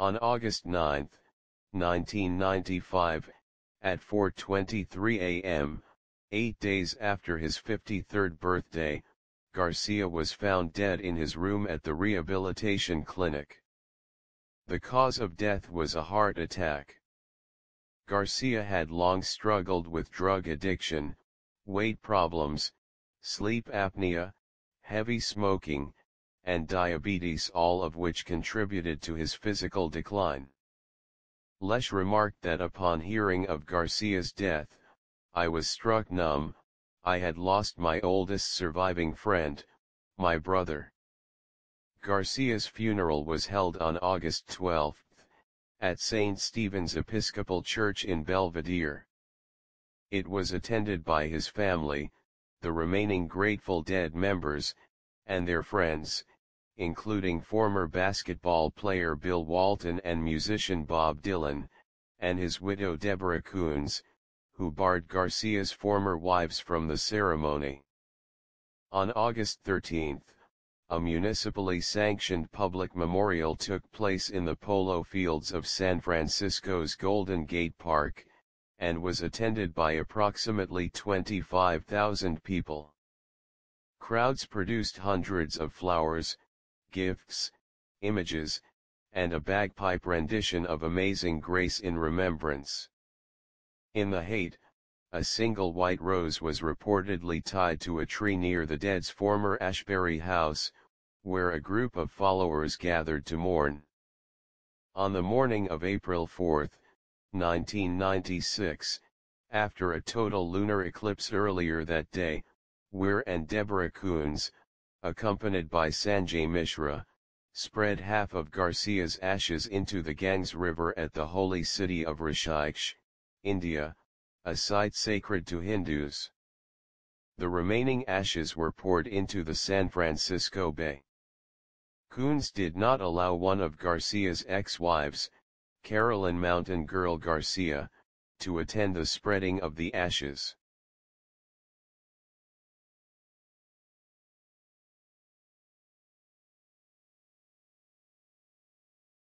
On August 9, 1995, at 4.23 a.m., eight days after his 53rd birthday, Garcia was found dead in his room at the rehabilitation clinic. The cause of death was a heart attack. Garcia had long struggled with drug addiction, weight problems, sleep apnea, heavy smoking, and diabetes all of which contributed to his physical decline. Lesh remarked that upon hearing of Garcia's death, I was struck numb, I had lost my oldest surviving friend, my brother. Garcia's funeral was held on August 12, at St. Stephen's Episcopal Church in Belvedere. It was attended by his family, the remaining Grateful Dead members, and their friends, including former basketball player Bill Walton and musician Bob Dylan, and his widow Deborah Koons, who barred Garcia's former wives from the ceremony. On August 13, a municipally sanctioned public memorial took place in the polo fields of San Francisco's Golden Gate Park, and was attended by approximately 25,000 people. Crowds produced hundreds of flowers, gifts, images, and a bagpipe rendition of Amazing Grace in remembrance. In the Haight, a single white rose was reportedly tied to a tree near the dead's former Ashbury house, where a group of followers gathered to mourn. On the morning of April 4, 1996, after a total lunar eclipse earlier that day, Weir and Deborah Koons, accompanied by Sanjay Mishra, spread half of Garcia's ashes into the Ganges River at the holy city of Rishikesh, India, a site sacred to Hindus. The remaining ashes were poured into the San Francisco Bay. Koons did not allow one of Garcia's ex-wives, Carolyn Mountain Girl Garcia, to attend the spreading of the ashes.